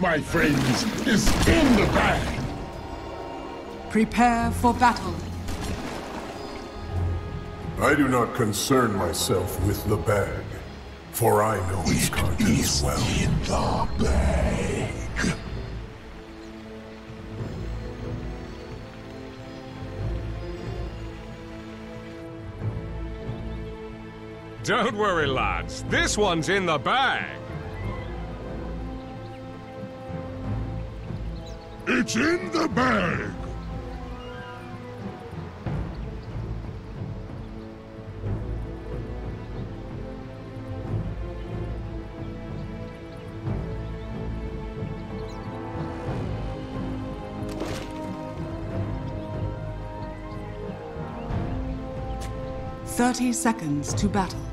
my friends, is in the bag. Prepare for battle. I do not concern myself with the bag, for I know its contents well. in the bag. Don't worry, lads. This one's in the bag. It's in the bag. Thirty seconds to battle.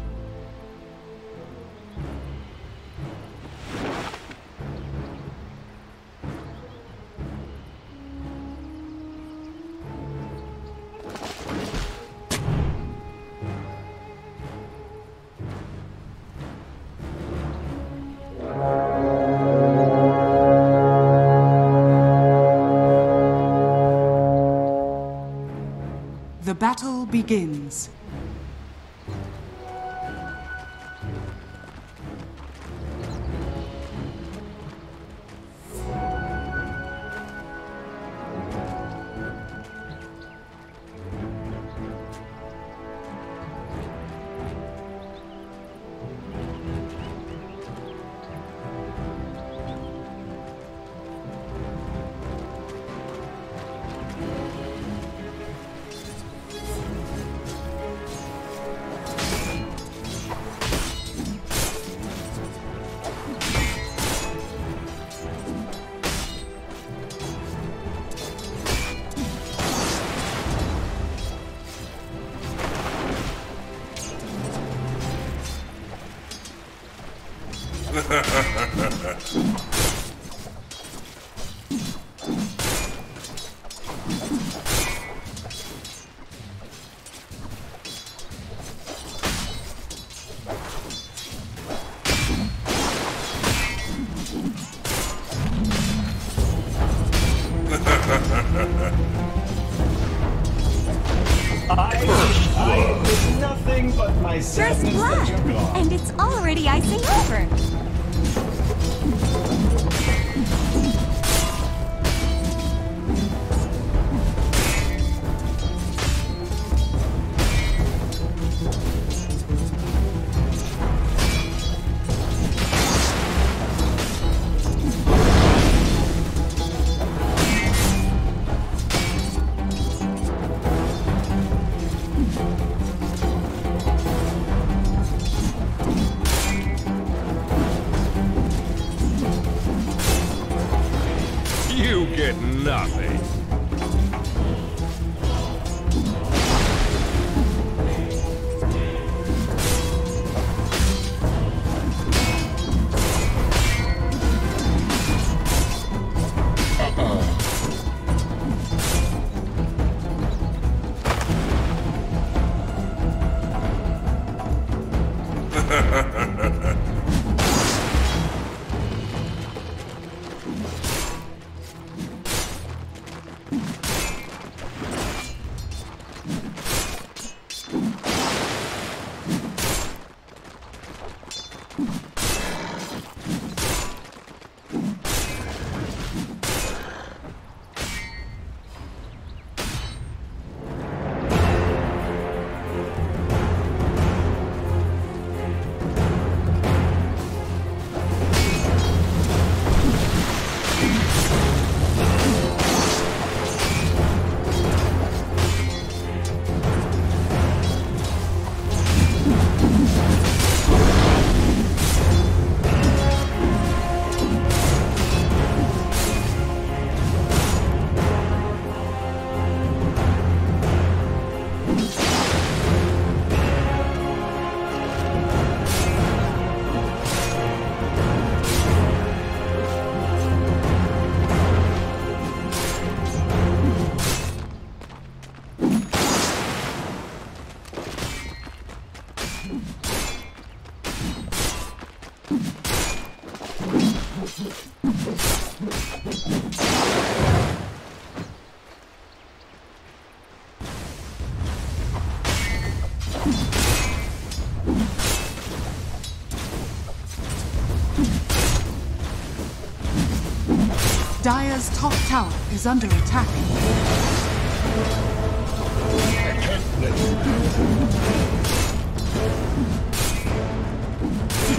Dire's top tower is under attack.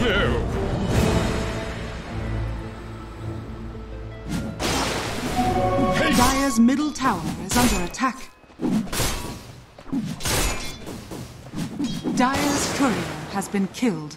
No. Dire's middle tower is under attack. Dire's courier has been killed.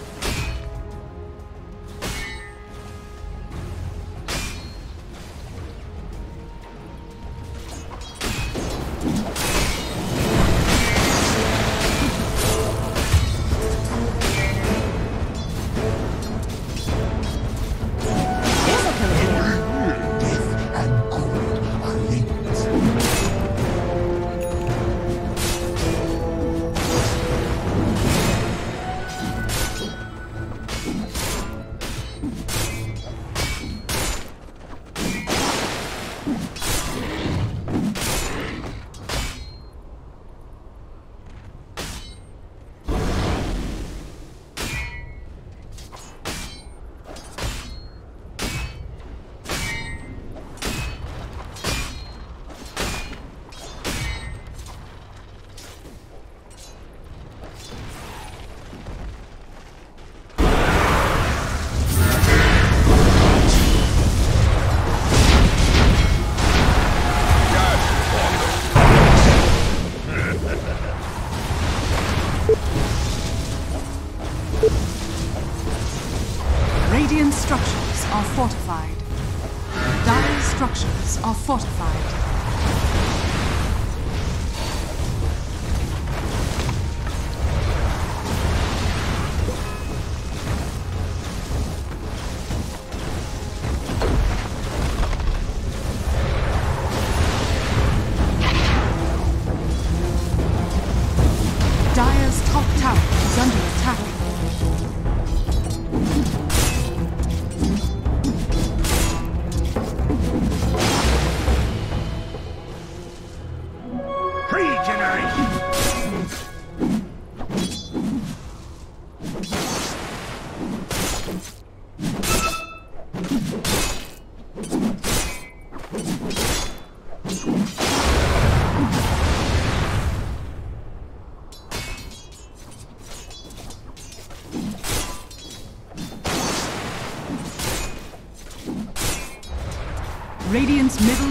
Fortified.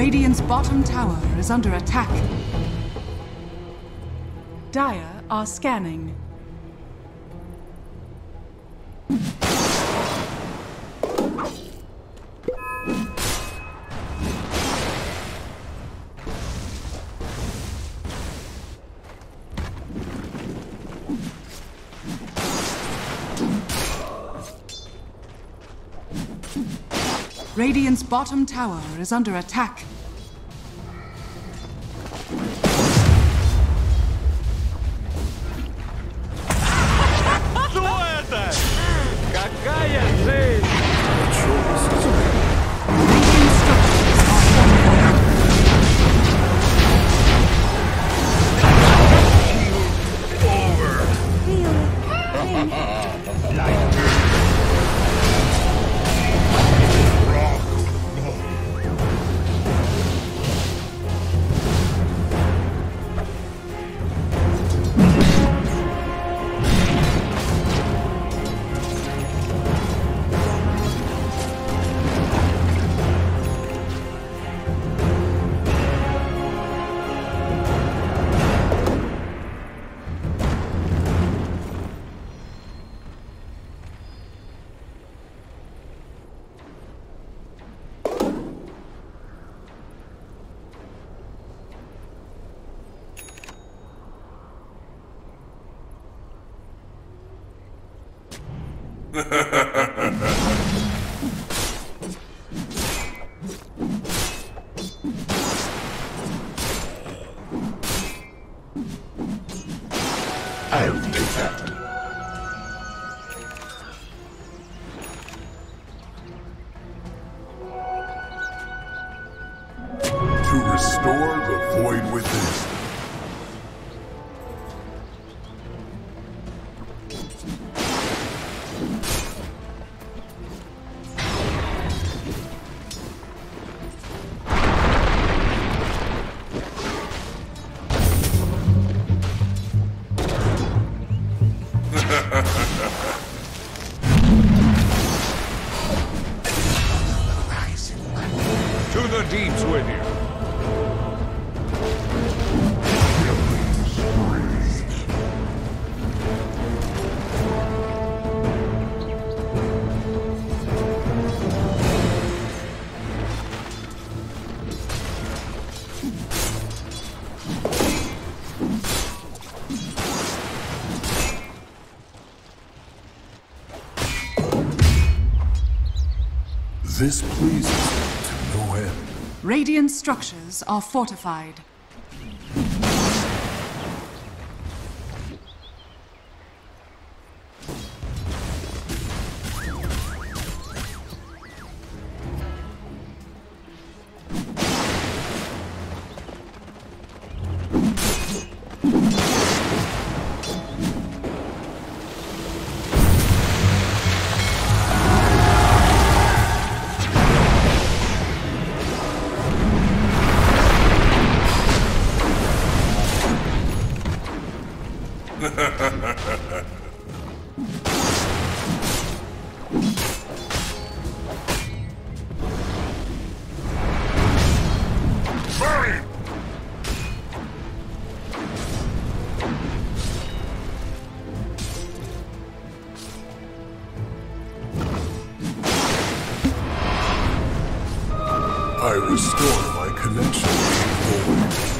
Radiant's bottom tower is under attack. Dire are scanning. Radiant's bottom tower is under attack. I'll take that. This pleases me to no end. Radiant structures are fortified. I restore my connection with the void.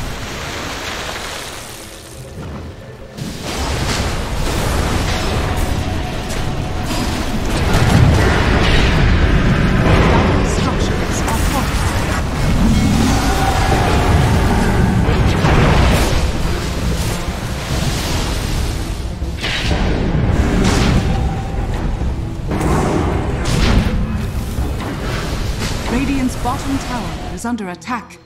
Is under attack.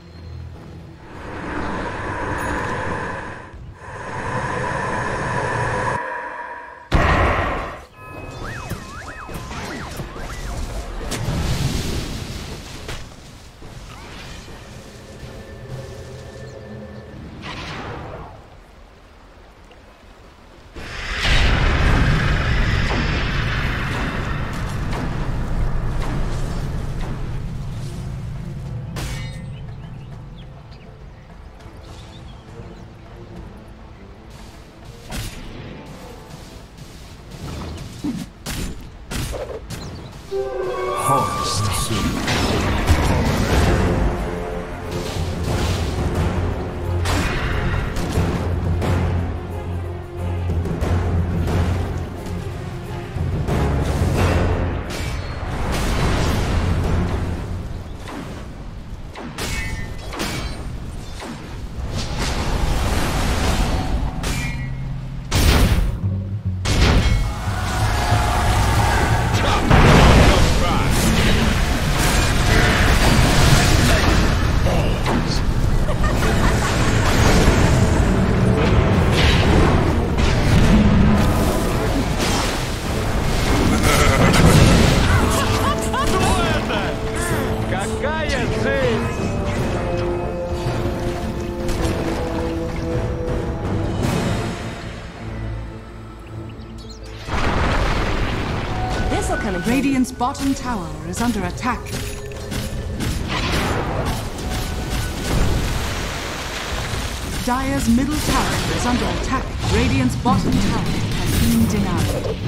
you. Bottom tower is under attack. Dire's middle tower is under attack. Radiant's bottom tower has been denied.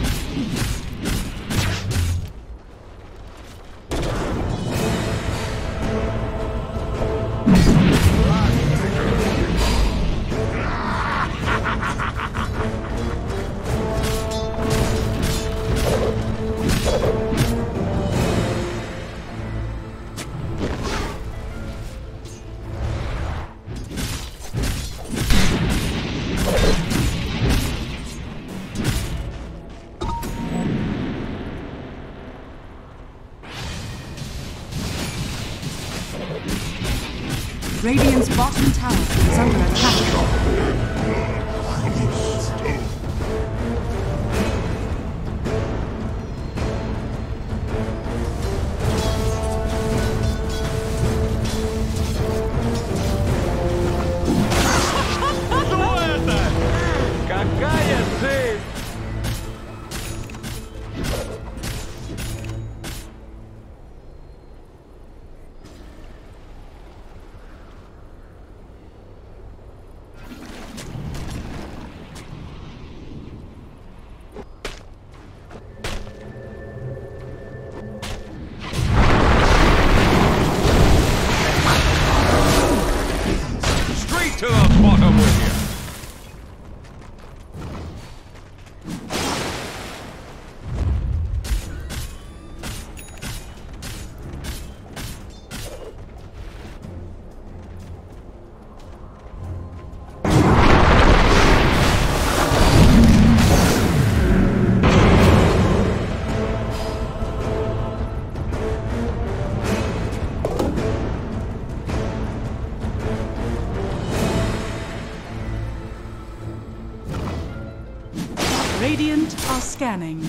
Scanning.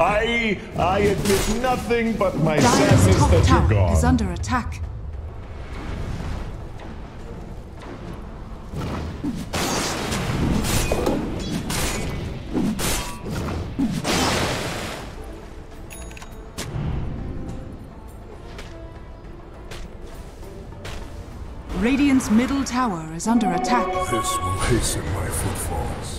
I I admit nothing but my Dire's sadness that you're tower is under attack. Radiant's middle tower is under attack. This will hasten my footfalls.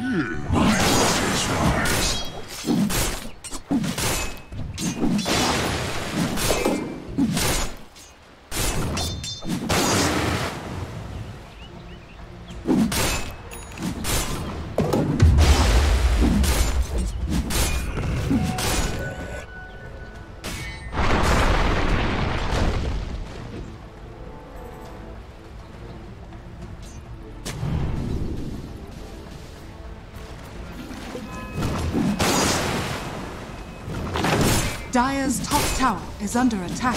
you? Is under attack.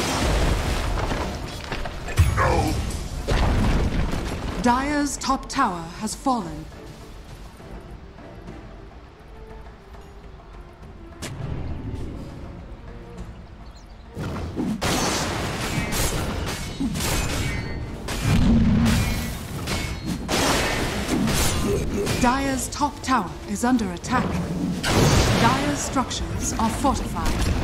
No. Dire's top tower has fallen. Dire's top tower is under attack. Dire's structures are fortified.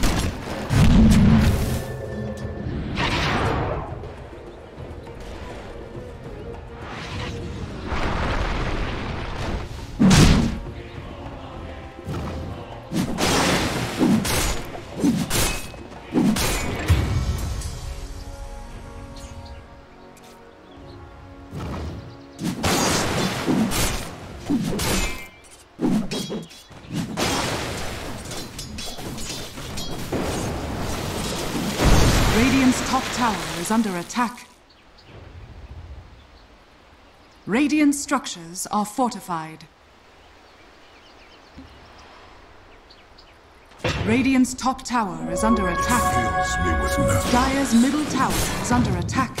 Is under attack. Radiant structures are fortified. Radiant's top tower is under attack. Fills me with nothing. Dire's middle tower is under attack.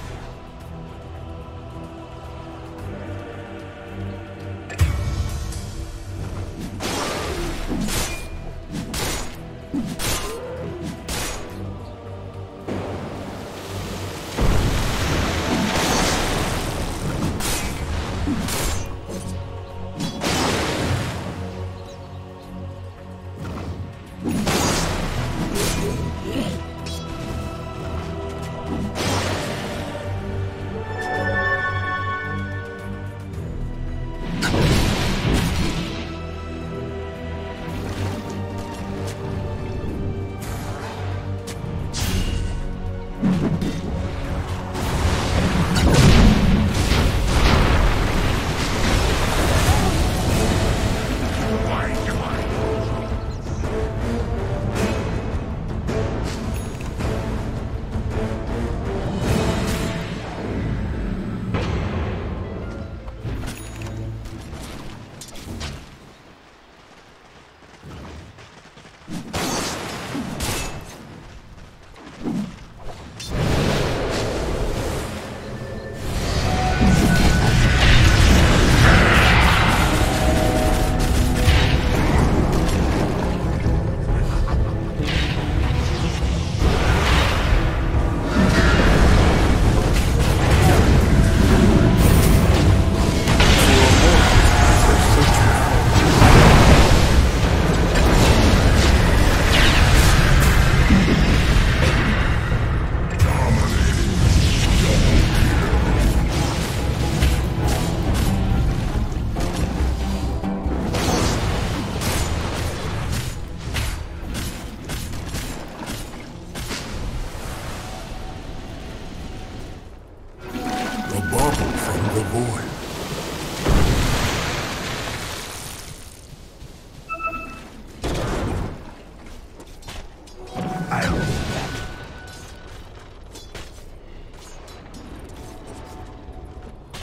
you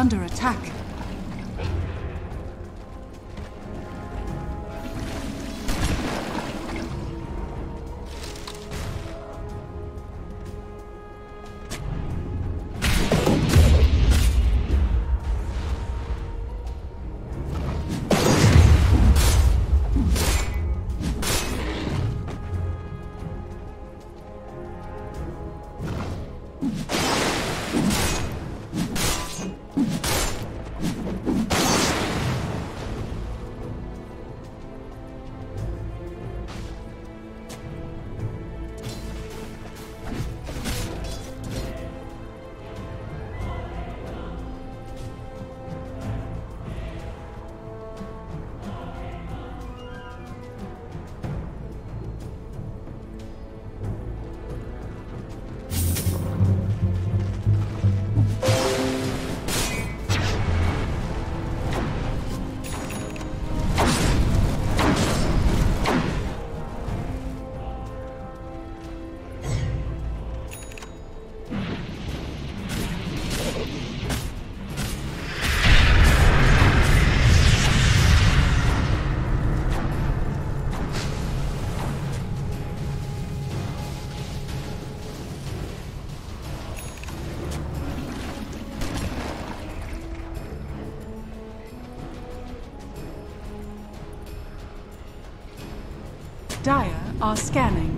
Under attack. Are scanning.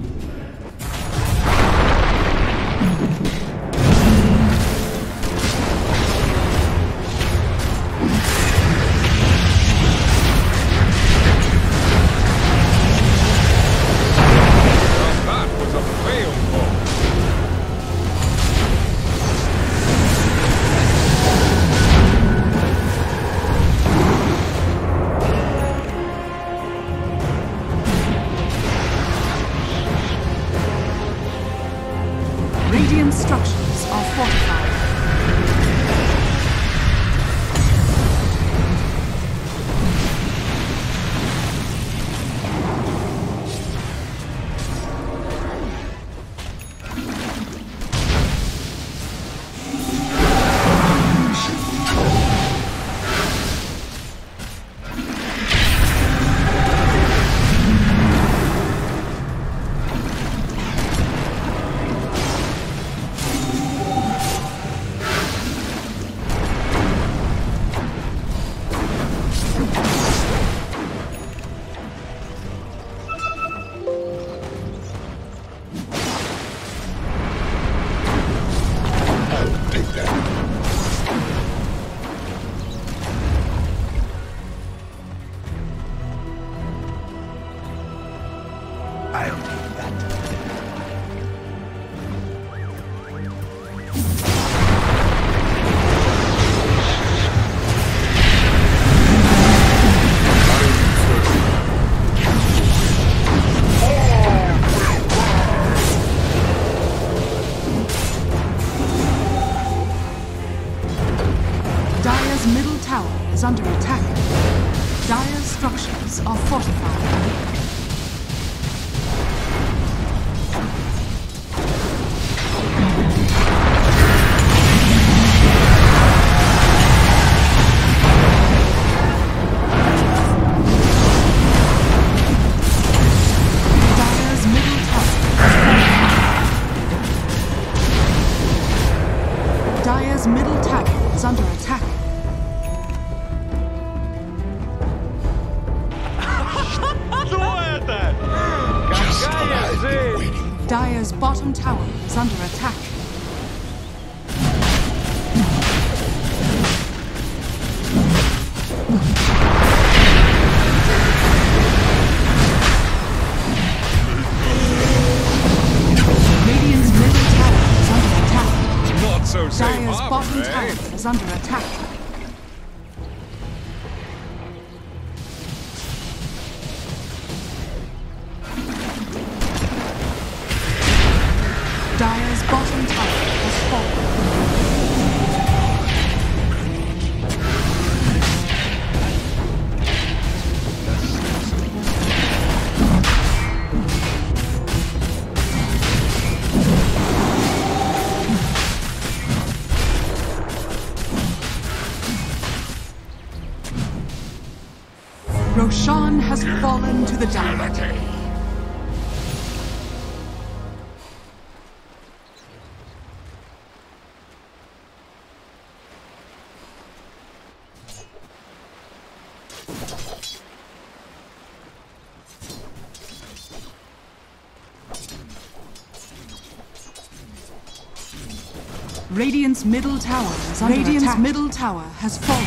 Radiant's middle tower is under Radiant's attack. middle tower has fallen.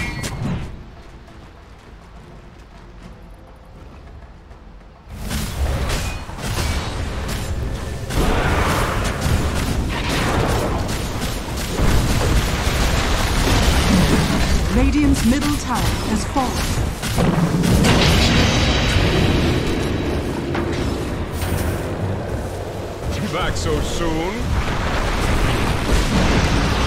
Radiant's middle tower has fallen. Back so soon?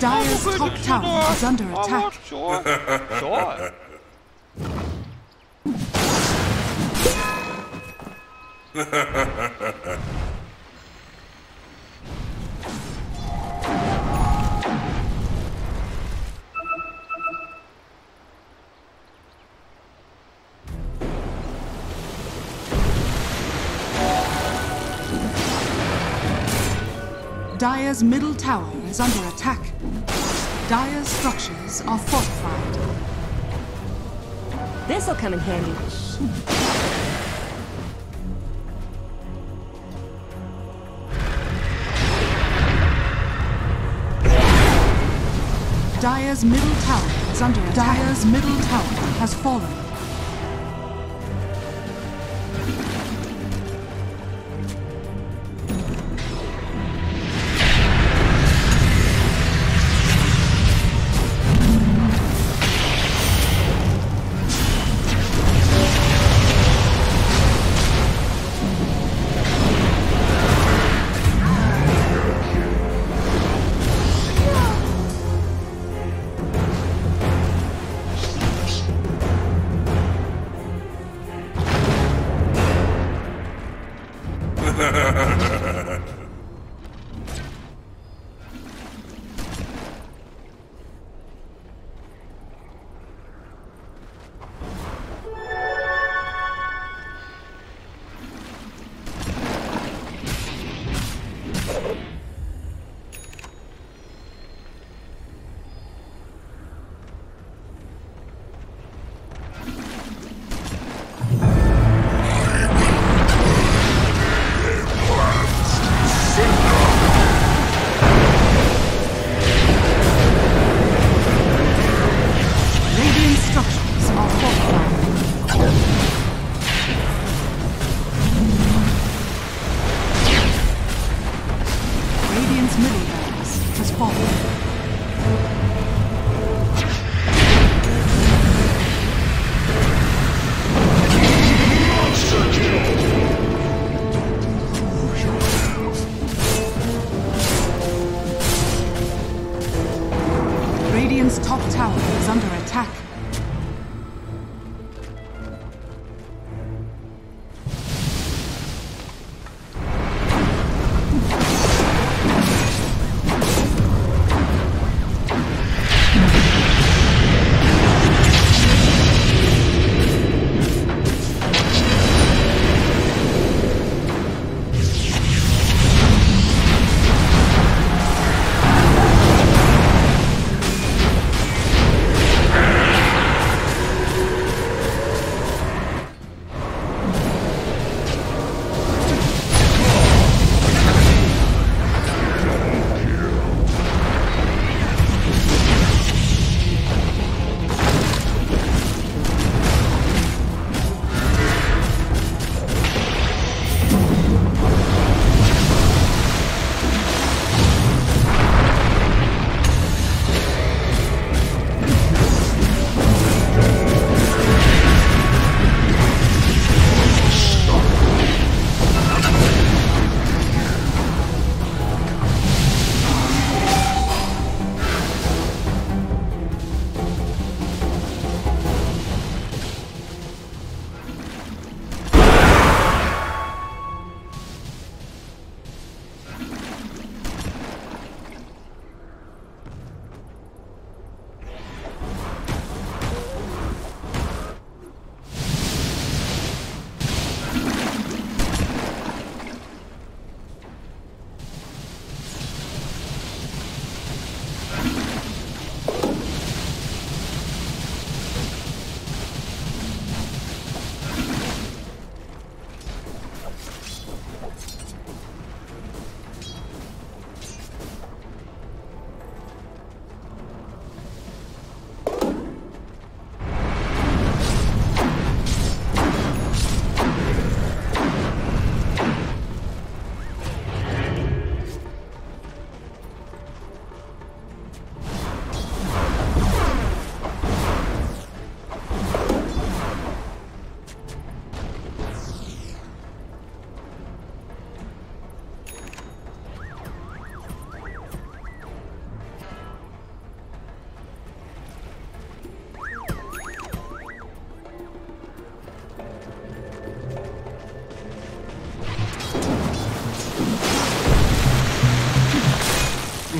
Dire's top tower is under attack. Sure. sure. Ha ha ha ha ha. Dire's middle tower is under attack. Dire's structures are fortified. This'll come in handy. Dire's middle tower is under attack. Dire's middle tower has fallen.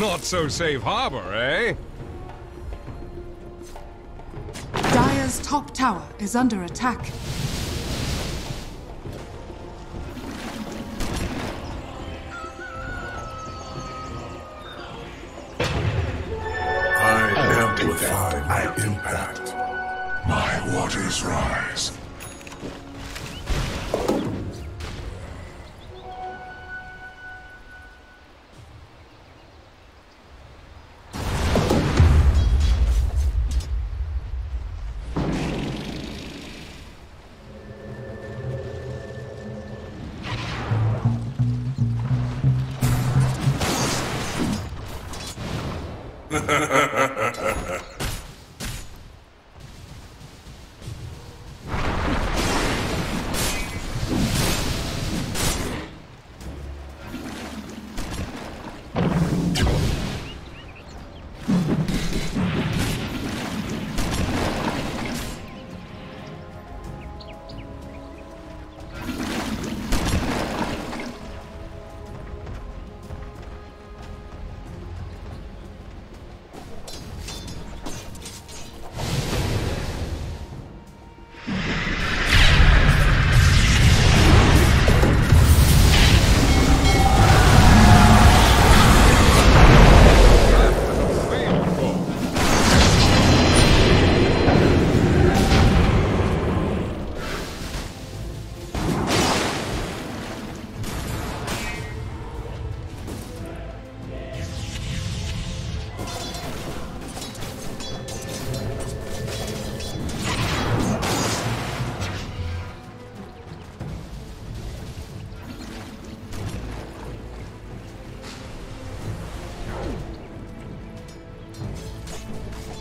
Not so safe harbor, eh? Dire's top tower is under attack. I amplify my impact. My waters rise.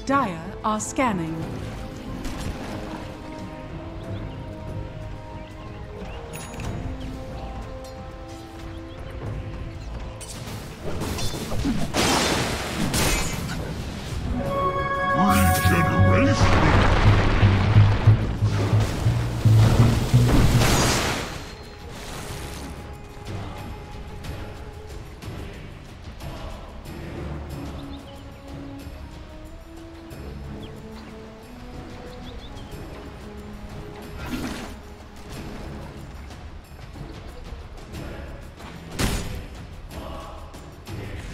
Dire are scanning.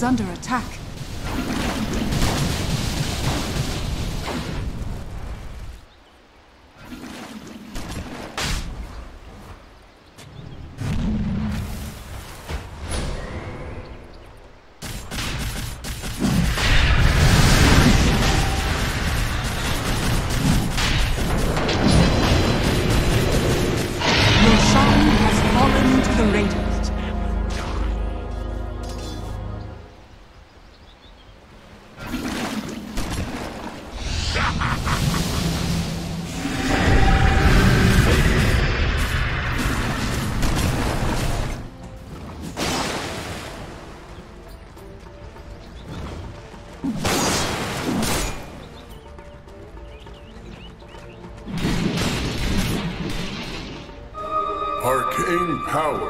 Is under attack. Power.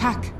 Attack.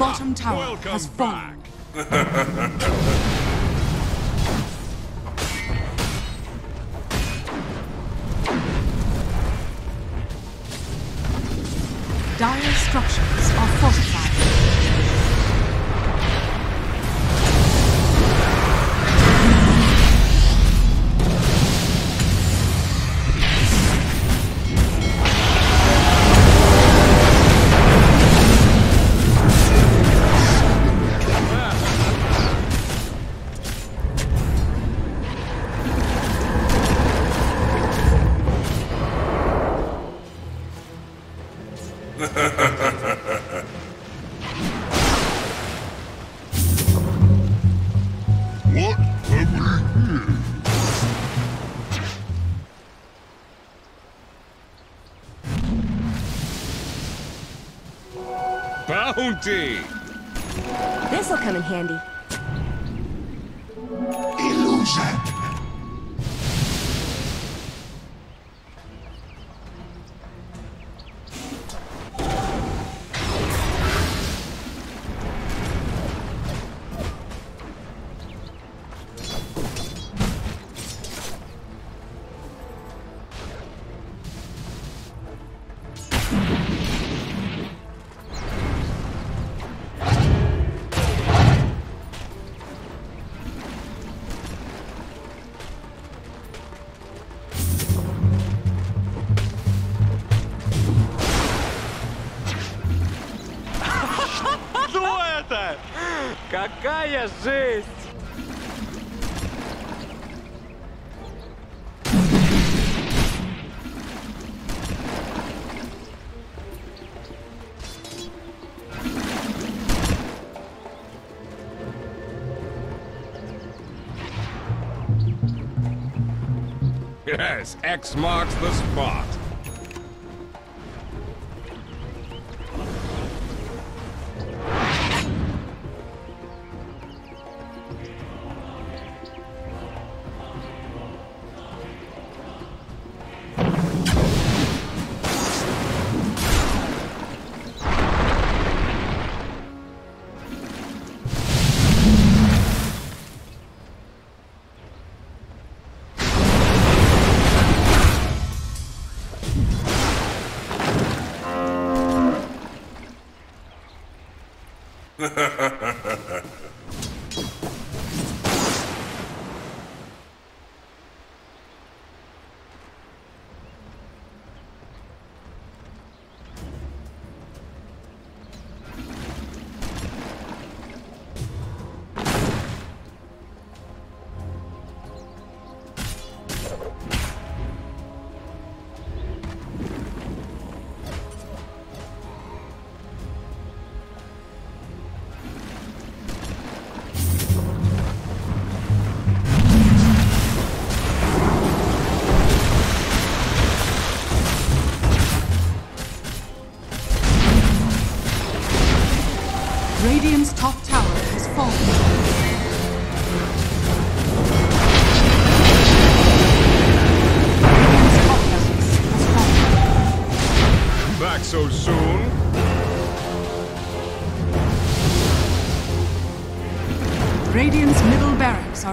Bottom tower Welcome has fallen. Dire's structures are fortified. X marks the spot.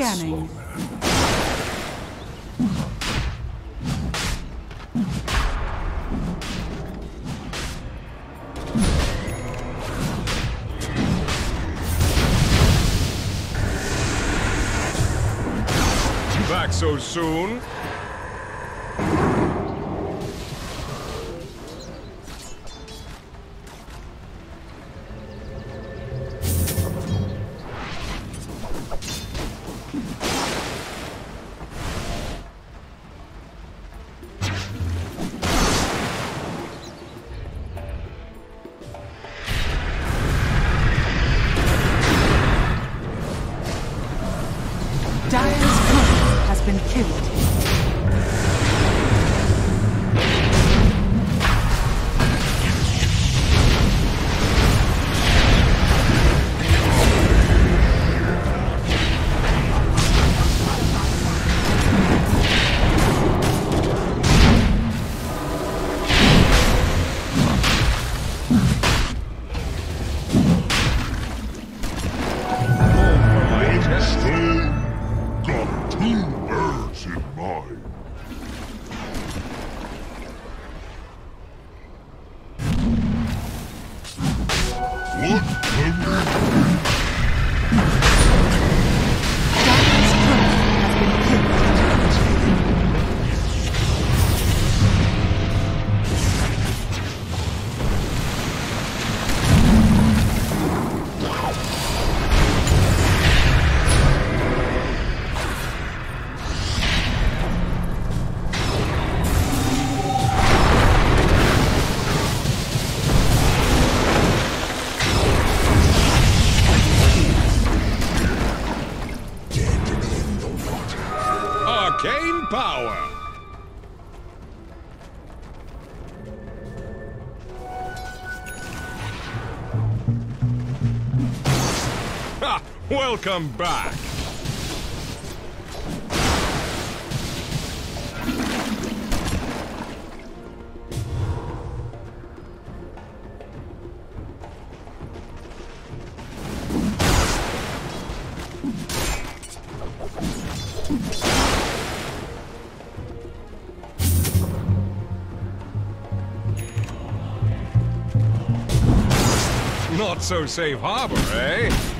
Scanning. Back so soon? Come back. Not so safe harbor, eh?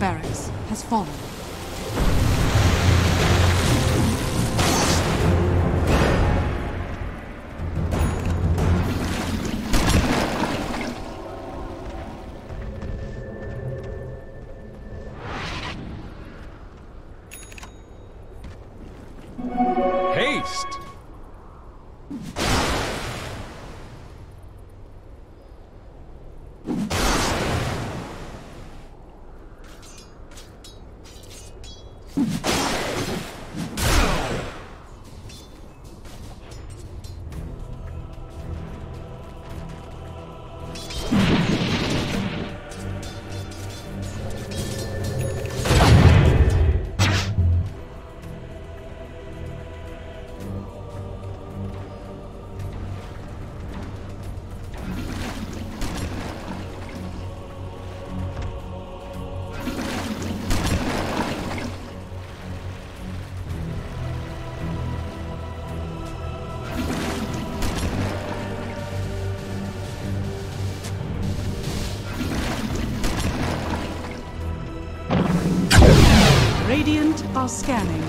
barracks has fallen. Are scanning.